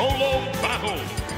Solo Battle.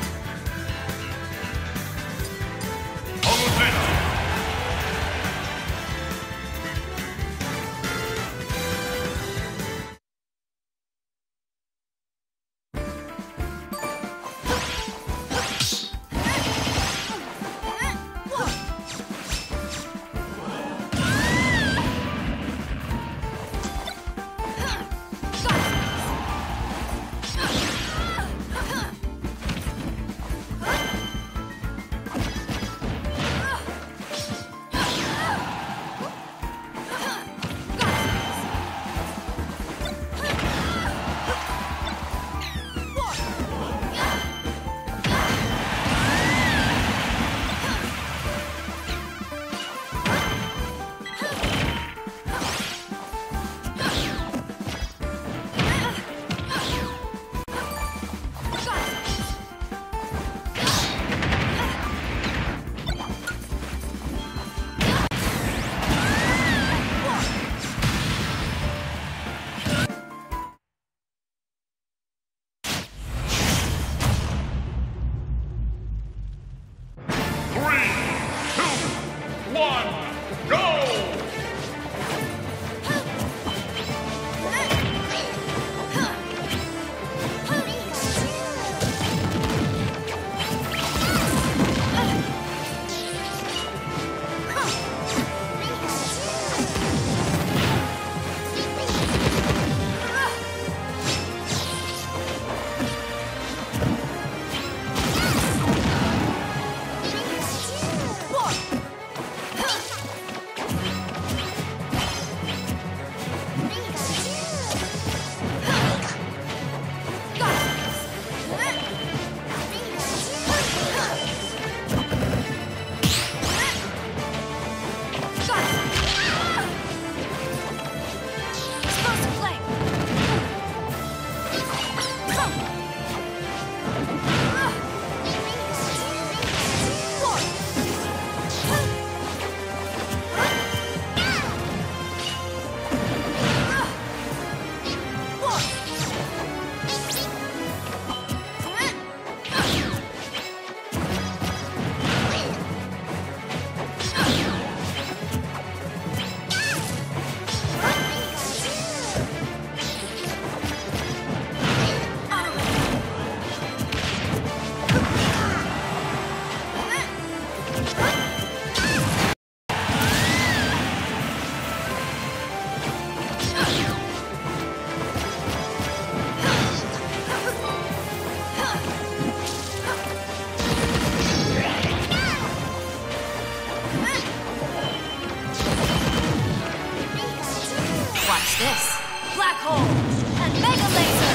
고! This. Black hole and mega laser.